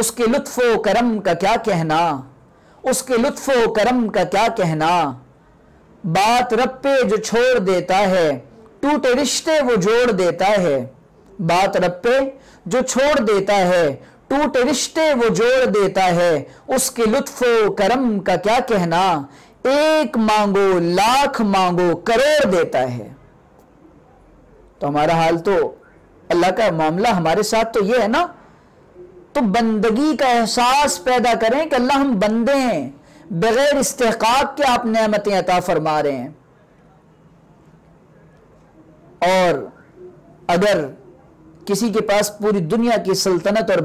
उसके लुत्फ करम का क्या कहना? उसके लुत्फ करम का क्या कहना? बात रब पे जो छोड़ देता है, टूटे रिश्ते वो जोड़ देता है। बात रब पे जो छोड़ देता है, टूटे रिश्ते वो जोड़ देता है। उसके लुत्फ करम का क्या कहना? एक मांगो, लाख मांगो, करोड़ देता है। तो हमारा हाल तो अल्लाह का मामला हमारे साथ तो ये है ना तो बंदगी का एहसास पैदा करें कि अल्लाह हम बंदे हैं, बगैर इस्तेकाक के आप नमतें अता फरमा रहे हैं। और अगर किसी के पास पूरी दुनिया की सल्तनत और